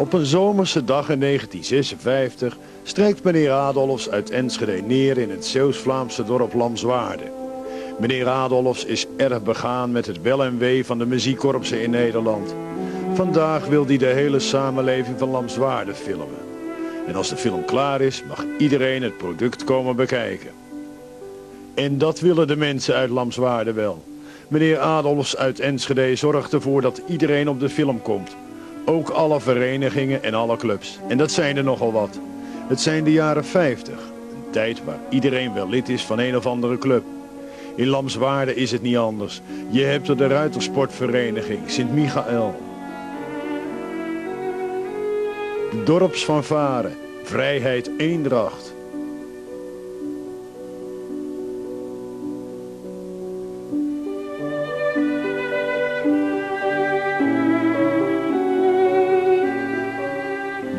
Op een zomerse dag in 1956 strijkt meneer Adolfs uit Enschede neer in het Zeeuws-Vlaamse dorp Lamswaarde. Meneer Adolfs is erg begaan met het wel en wee van de muziekkorpsen in Nederland. Vandaag wil hij de hele samenleving van Lamswaarde filmen. En als de film klaar is, mag iedereen het product komen bekijken. En dat willen de mensen uit Lamswaarde wel. Meneer Adolfs uit Enschede zorgt ervoor dat iedereen op de film komt. Ook alle verenigingen en alle clubs. En dat zijn er nogal wat. Het zijn de jaren 50. Een tijd waar iedereen wel lid is van een of andere club. In Lamswaarde is het niet anders. Je hebt er de Ruitersportvereniging, Sint-Michael. De dorpsfanfare, vrijheid, eendracht.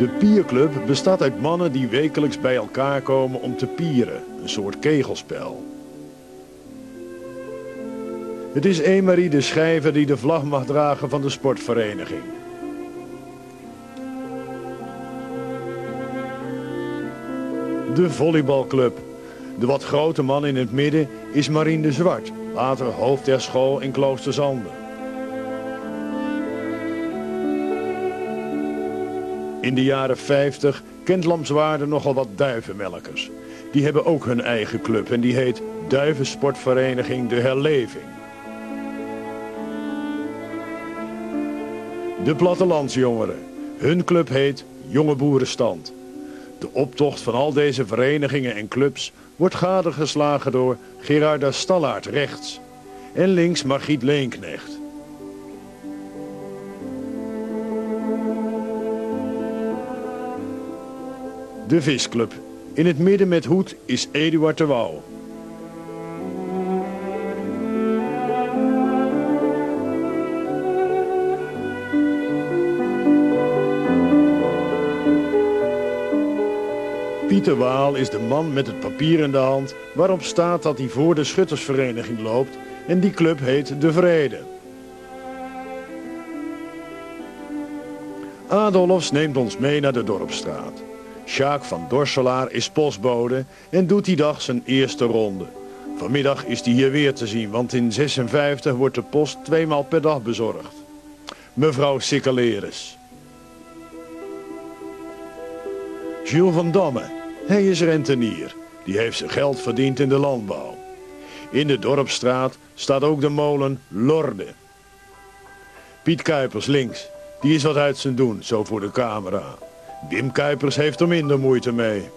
De Pierclub bestaat uit mannen die wekelijks bij elkaar komen om te pieren, een soort kegelspel. Het is Emery de schrijver die de vlag mag dragen van de sportvereniging. De volleybalclub. De wat grote man in het midden is Marien de Zwart, later hoofd der school in Kloosterzanden. In de jaren 50 kent Lamswaarde nogal wat duivenmelkers. Die hebben ook hun eigen club en die heet Duivensportvereniging De Herleving. De plattelandsjongeren. Hun club heet Jonge Boerenstand. De optocht van al deze verenigingen en clubs wordt gadegeslagen door Gerarda Stallaert rechts en links Margriet Leenknecht. De Visclub. In het midden met hoed is Eduard de Wouw. Pieter Waal is de man met het papier in de hand... waarop staat dat hij voor de schuttersvereniging loopt... en die club heet De Vrede. Adolfs neemt ons mee naar de Dorpstraat. Sjaak van Dorselaar is postbode en doet die dag zijn eerste ronde. Vanmiddag is hij hier weer te zien, want in 56 wordt de post tweemaal per dag bezorgd. Mevrouw Sikkeleris. Jules van Damme, hij is rentenier. Die heeft zijn geld verdiend in de landbouw. In de Dorpstraat staat ook de molen Lorde. Piet Kuipers links, die is wat uit zijn doen, zo voor de camera. Wim Kuipers heeft er minder moeite mee.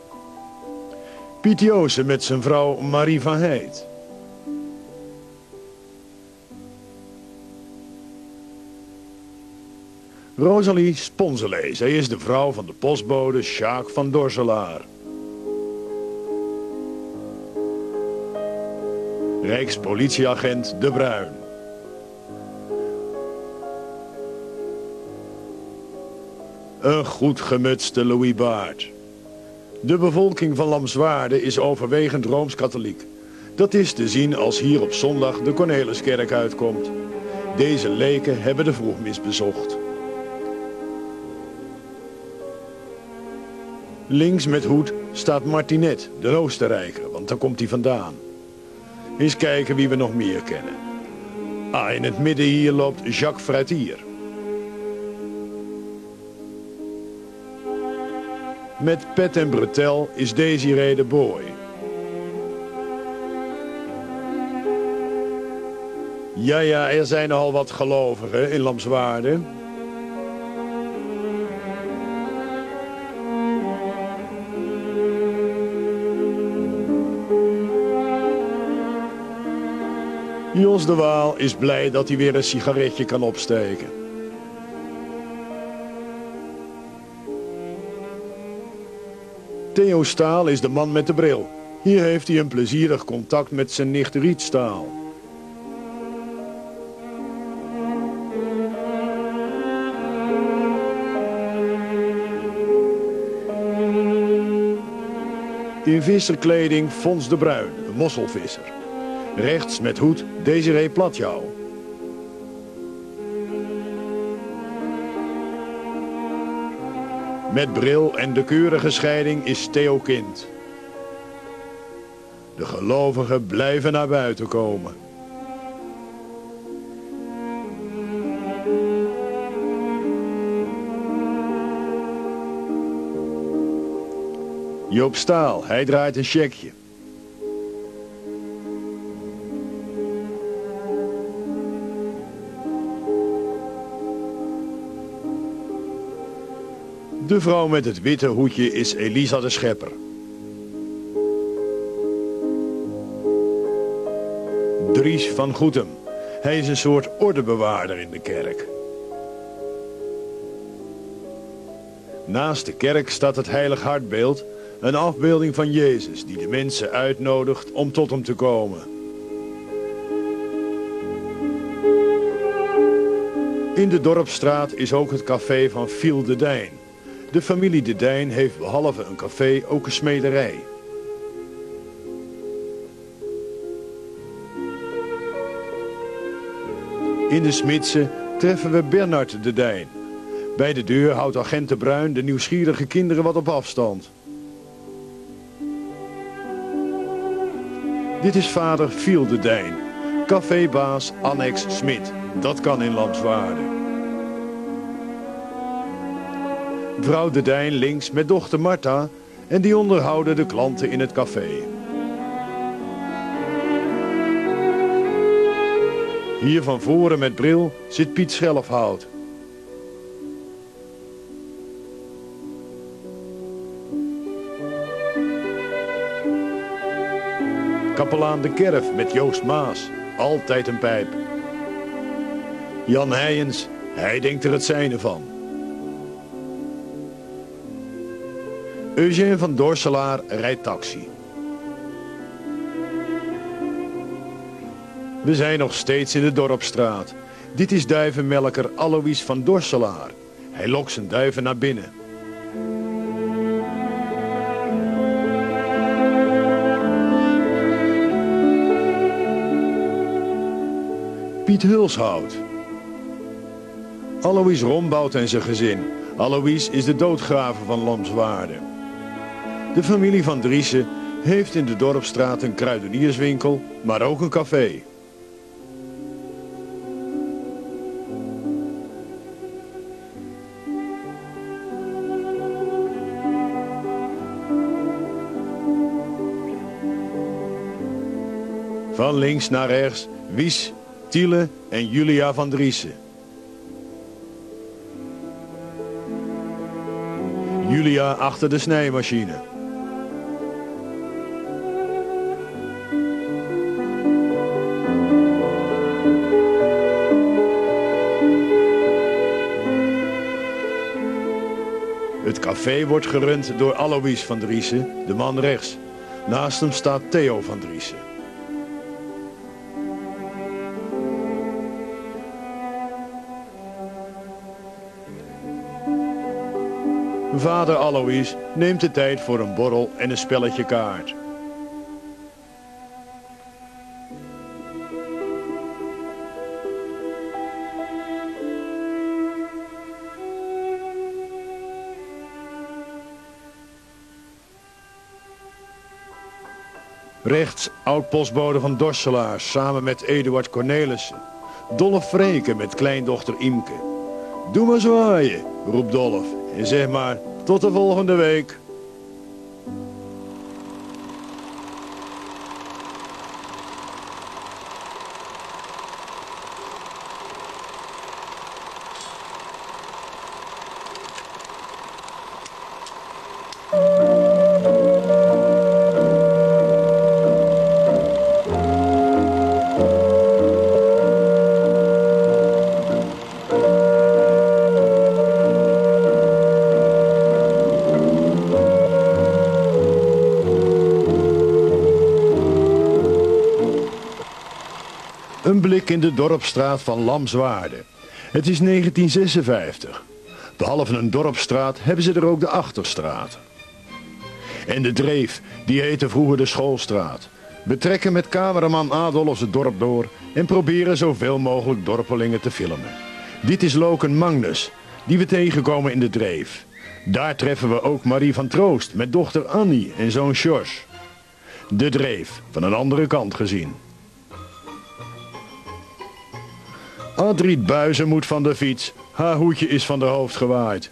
Piet Joosen met zijn vrouw Marie van Heid. Rosalie Sponselee, zij is de vrouw van de postbode Sjaak van Dorselaar. Rijkspolitieagent De Bruin. Een goed gemutste Louis Baard. De bevolking van Lamswaarde is overwegend Rooms-Katholiek. Dat is te zien als hier op zondag de Corneliskerk uitkomt. Deze leken hebben de vroegmis bezocht. Links met hoed staat Martinet, de Oostenrijker, want daar komt hij vandaan. Eens kijken wie we nog meer kennen. Ah, in het midden hier loopt Jacques Fruitier. Met pet en bretel is Desiree de Boy. Ja, ja, er zijn al wat gelovigen in Lamswaarde. Jos de Waal is blij dat hij weer een sigaretje kan opsteken. Theo Staal is de man met de bril. Hier heeft hij een plezierig contact met zijn nicht Riet Staal. In visserkleding Fons de Bruin, een mosselvisser. Rechts met hoed Desiree Platjouw. Met bril en de keurige scheiding is Theo kind. De gelovigen blijven naar buiten komen. Joop Staal, hij draait een checkje. De vrouw met het witte hoedje is Elisa de Schepper. Dries van Goetem. Hij is een soort ordebewaarder in de kerk. Naast de kerk staat het heilig hartbeeld, een afbeelding van Jezus die de mensen uitnodigt om tot hem te komen. In de Dorpstraat is ook het café van Fiel de Dijn. De familie De Dijn heeft behalve een café ook een smederij. In de smidse treffen we Bernard De Dijn. Bij de deur houdt agent Bruin de nieuwsgierige kinderen wat op afstand. Dit is vader Fiel De Dijn, cafébaas Annex Smit. Dat kan in Lamswaarde. Vrouw De Dijn links met dochter Marta en die onderhouden de klanten in het café. Hier van voren met bril zit Piet Schelfhout. Kapelaan de Kerf met Joost Maas, altijd een pijp. Jan Heijens, hij denkt er het zijne van. Eugène van Dorselaar rijdt taxi. We zijn nog steeds in de Dorpstraat. Dit is duivenmelker Alois van Dorselaar. Hij lokt zijn duiven naar binnen. Piet Hulshout. Alois Rombout en zijn gezin. Alois is de doodgraver van Lamswaarde. De familie van Driessen heeft in de Dorpstraat een kruidenierswinkel, maar ook een café. Van links naar rechts, Wies, Tiele en Julia van Driessen. Julia achter de snijmachine. Café wordt gerund door Alois van Driessen, de man rechts. Naast hem staat Theo van Driessen. Vader Alois neemt de tijd voor een borrel en een spelletje kaart. Rechts oud-postbode van Dorselaar samen met Eduard Cornelissen. Dolf Freken met kleindochter Imke. Doe maar zwaaien, roept Dolf. En zeg maar, tot de volgende week. Een blik in de dorpstraat van Lamswaarde. Het is 1956. Behalve een dorpstraat hebben ze er ook de Achterstraat. En de Dreef, die heette vroeger de Schoolstraat. We trekken met cameraman Adolfs het dorp door en proberen zoveel mogelijk dorpelingen te filmen. Dit is Loken Magnus. die we tegenkomen in de dreef. Daar treffen we ook Marie van Troost met dochter Annie en zoon George. De dreef, van een andere kant gezien. Adriet Buizen moet van de fiets. Haar hoedje is van de hoofd gewaaid.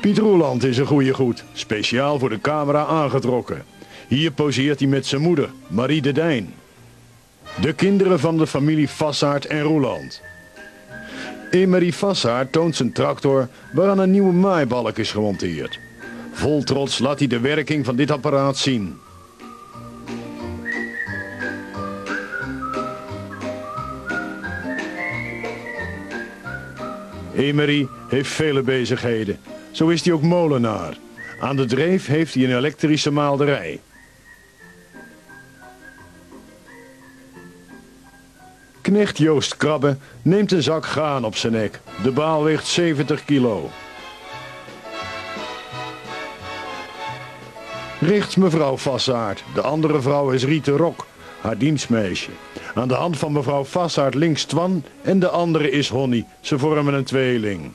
Piet Roeland is een goede goed, speciaal voor de camera aangetrokken. Hier poseert hij met zijn moeder, Marie de Dijn. De kinderen van de familie Vassaert en Roeland. Emery Vassaert toont zijn tractor waaraan een nieuwe maaibalk is gemonteerd. Vol trots laat hij de werking van dit apparaat zien. Emery heeft vele bezigheden. Zo is hij ook molenaar. Aan de dreef heeft hij een elektrische maalderij. Knecht Joost Krabbe neemt een zak graan op zijn nek. De baal weegt 70 kilo. Richts mevrouw Vassaert. De andere vrouw is Riete Rok, haar dienstmeisje. Aan de hand van mevrouw Vassaert links Twan en de andere is Honny. Ze vormen een tweeling.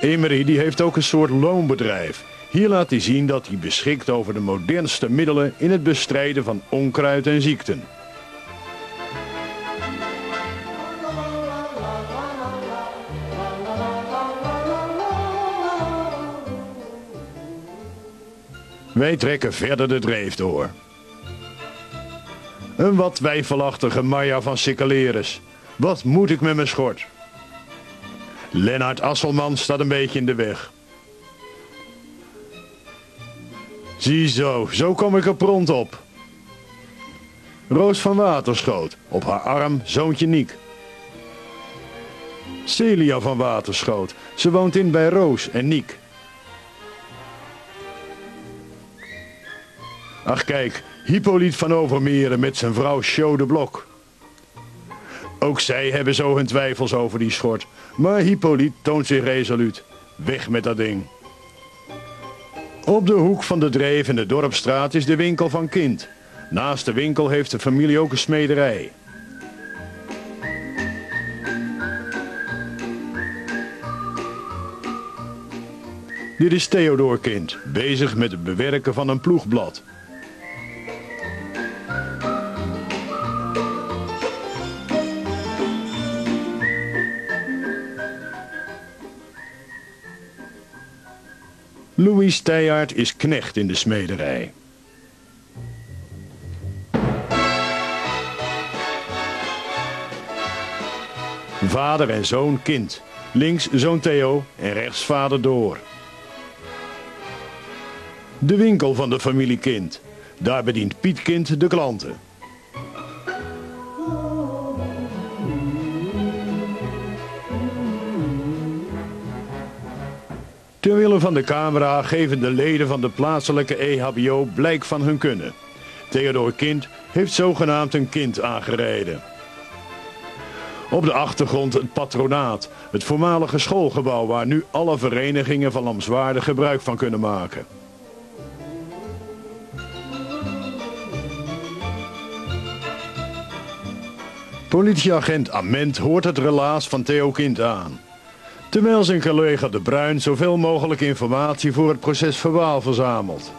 Emery die heeft ook een soort loonbedrijf. Hier laat hij zien dat hij beschikt over de modernste middelen in het bestrijden van onkruid en ziekten. Wij trekken verder de dreef door. Een wat wijfelachtige Maya van Sikaleris. Wat moet ik met mijn schort? Lennart Asselman staat een beetje in de weg. Ziezo, zo kom ik er pront op. Roos van Waterschoot, op haar arm zoontje Niek. Celia van Waterschoot, ze woont in bij Roos en Niek. Ach kijk, Hippolyte van Overmeren met zijn vrouw Show de Blok. Ook zij hebben zo hun twijfels over die schort. Maar Hippolyte toont zich resoluut. Weg met dat ding. Op de hoek van de Dreef in de Dorpstraat is de winkel van Kind. Naast de winkel heeft de familie ook een smederij. Dit is Theodor Kind, bezig met het bewerken van een ploegblad. Louis Steyaert is knecht in de smederij. Vader en zoon kind. Links zoon Theo en rechts vader Door. De winkel van de familie Kind. Daar bedient Piet Kind de klanten. Terwille van de camera geven de leden van de plaatselijke EHBO blijk van hun kunnen. Theodor Kind heeft zogenaamd een kind aangereden. Op de achtergrond het patronaat, het voormalige schoolgebouw waar nu alle verenigingen van Lamswaarde gebruik van kunnen maken. Politieagent Ament hoort het relaas van Theo Kind aan. Terwijl zijn collega De Bruin zoveel mogelijk informatie voor het proces verbaal verzamelt.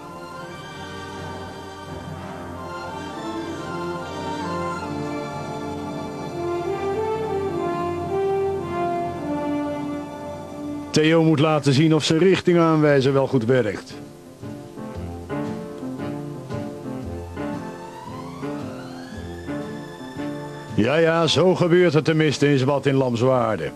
Theo moet laten zien of zijn richting aanwijzen wel goed werkt. Ja, ja, zo gebeurt het tenminste eens wat in Lamswaarde.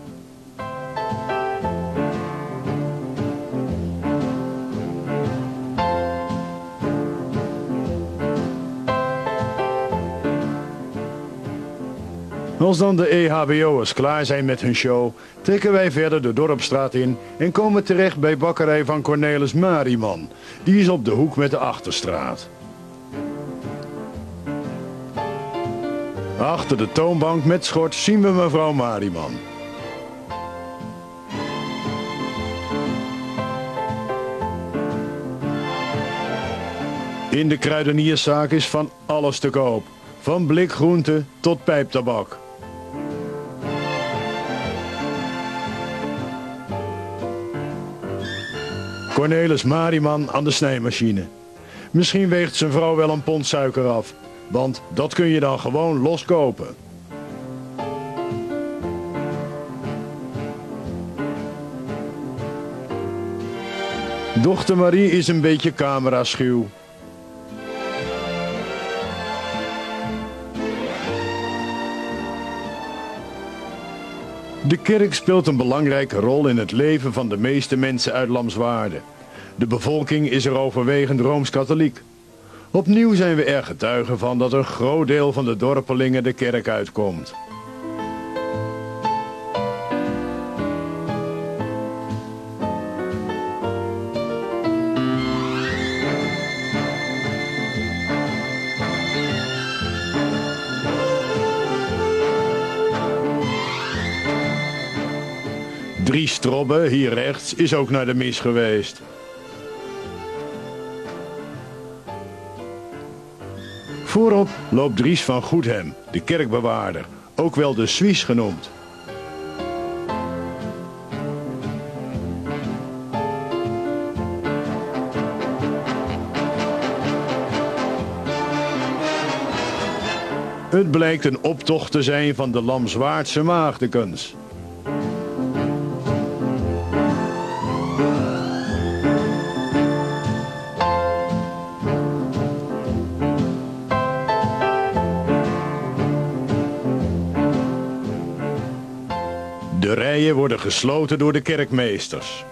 Als dan de EHBO'ers klaar zijn met hun show, trekken wij verder de Dorpstraat in en komen terecht bij bakkerij van Cornelis Mariman. Die is op de hoek met de Achterstraat. Achter de toonbank met schort zien we mevrouw Mariman. In de kruidenierszaak is van alles te koop. Van blikgroenten tot pijptabak. Cornelis Mariman aan de snijmachine. Misschien weegt zijn vrouw wel een pond suiker af. Want dat kun je dan gewoon loskopen. Dochter Marie is een beetje cameraschuw. De kerk speelt een belangrijke rol in het leven van de meeste mensen uit Lamswaarde. De bevolking is er overwegend Rooms-Katholiek. Opnieuw zijn we er getuigen van dat een groot deel van de dorpelingen de kerk uitkomt. Drie Strobbe, hier rechts, is ook naar de mis geweest. Voorop loopt Dries van Goedhem, de kerkbewaarder, ook wel de Suisse genoemd. Het blijkt een optocht te zijn van de Lamswaardse maagdekens. Worden gesloten door de kerkmeesters.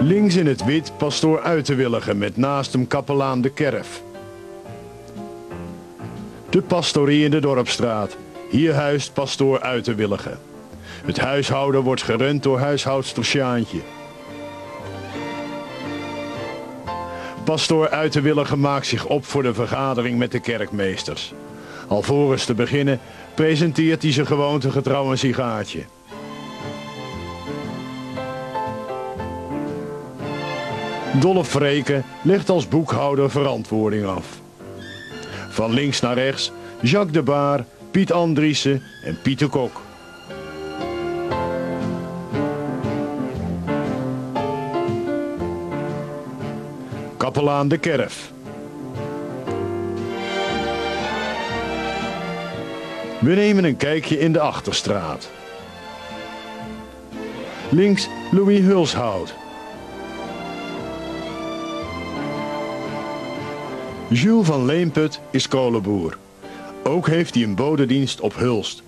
Links in het wit pastoor Uitenwillige met naast hem kapelaan de Kerf. De pastorie in de Dorpstraat. Hier huist pastoor Uitenwillige. Het huishouden wordt gerund door huishoudster Sjaantje. Pastoor Uitenwillige maakt zich op voor de vergadering met de kerkmeesters. Alvorens te beginnen presenteert hij zijn gewoontegetrouw een sigaartje. Dolf Vreken legt als boekhouder verantwoording af. Van links naar rechts Jacques de Baar, Piet Andriessen en Pieter Kok. Kapelaan de Kerf. We nemen een kijkje in de Achterstraat. Links Louis Hulshout. Jules van Leemput is kolenboer. Ook heeft hij een bodedienst op Hulst.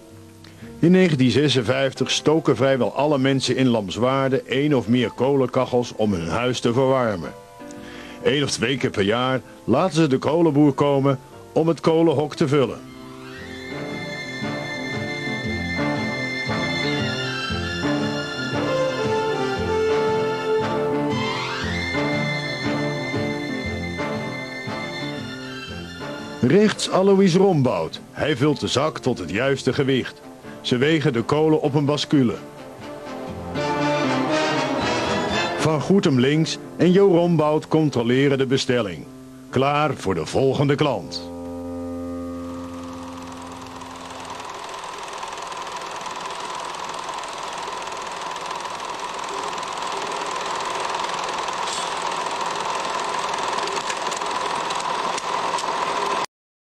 In 1956 stoken vrijwel alle mensen in Lamswaarde één of meer kolenkachels om hun huis te verwarmen. Eén of twee keer per jaar laten ze de kolenboer komen om het kolenhok te vullen. Rechts Alois Rombout. Hij vult de zak tot het juiste gewicht. Ze wegen de kolen op een bascule. Van Goetem links en Jo Rombout controleren de bestelling. Klaar voor de volgende klant.